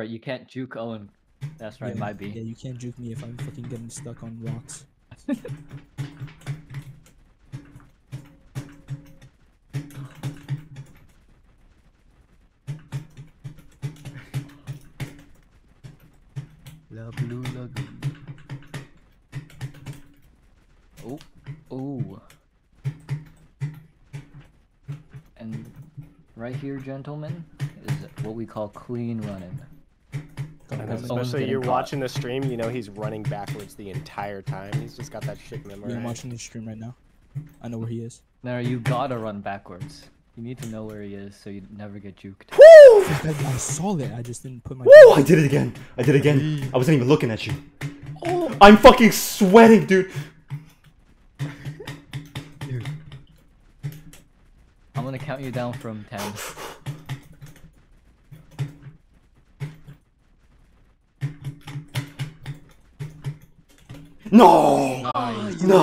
right. You can't juke Owen. That's right. yeah, My B. Yeah, you can't juke me if I'm fucking getting stuck on rocks. La Blue Lagoon. Oh, ooh. And right here, gentlemen, is what we call clean running. And especially getting you're caught. watching the stream, you know he's running backwards the entire time. He's just got that shit Yeah, I'm memorized. watching the stream right now. I know where he is. No, you gotta run backwards. You need to know where he is so you never get juked. Woo! I, I saw it. I just didn't put my. Woo! I did it again. I did it again. I wasn't even looking at you. Oh, I'm fucking sweating, dude. I'm gonna count you down from 10. No! No!